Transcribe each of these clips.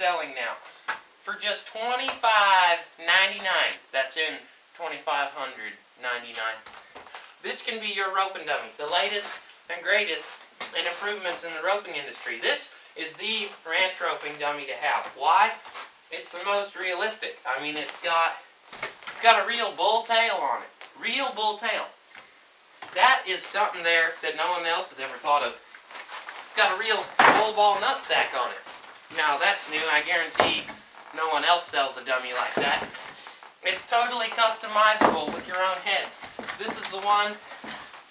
selling now. For just $25.99. That's in 2,599. This can be your rope and dummy. The latest and greatest in improvements in the roping industry. This is the ranch roping dummy to have. Why? It's the most realistic. I mean, it's got, it's got a real bull tail on it. Real bull tail. That is something there that no one else has ever thought of. It's got a real bull ball nutsack on it. Now that's new. I guarantee no one else sells a dummy like that. It's totally customizable with your own head. This is the one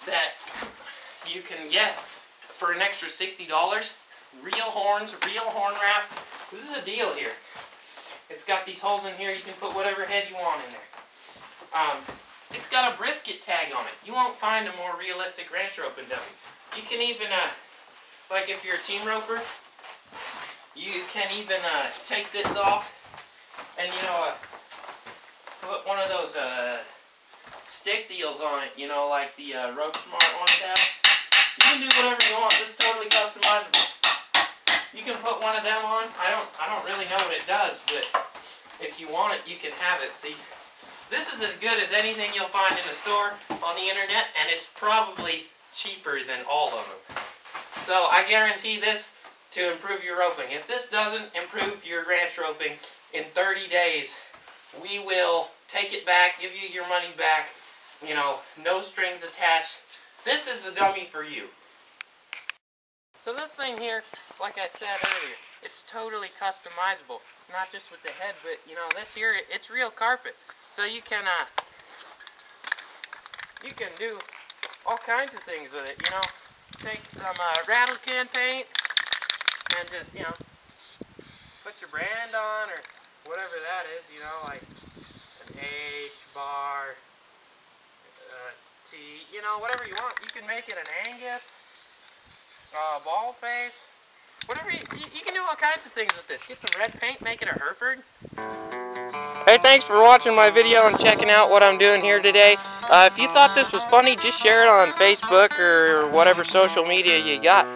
that you can get for an extra $60. Real horns, real horn wrap. This is a deal here. It's got these holes in here. You can put whatever head you want in there. Um, it's got a brisket tag on it. You won't find a more realistic ranch roping dummy. You can even, uh, like if you're a team roper, you can even uh, take this off and, you know, uh, put one of those uh, stick deals on it, you know, like the uh, Rope Smart ones have. One. I don't, I don't really know what it does, but if you want it, you can have it. See, this is as good as anything you'll find in the store, on the internet, and it's probably cheaper than all of them. So I guarantee this to improve your roping. If this doesn't improve your ranch roping in 30 days, we will take it back, give you your money back, you know, no strings attached. This is the dummy for you. So this thing here, like I said earlier, it's totally customizable. Not just with the head, but, you know, this here, it's real carpet. So you can, uh, you can do all kinds of things with it, you know. Take some uh, rattle can paint and just, you know, put your brand on or whatever that is, you know, like an H bar, uh, T, you know, whatever you want. You can make it an Angus, uh, ball face, whatever you, you, you can do all kinds of things with this. Get some red paint, make it a Hereford. Hey, thanks for watching my video and checking out what I'm doing here today. Uh, if you thought this was funny, just share it on Facebook or whatever social media you got.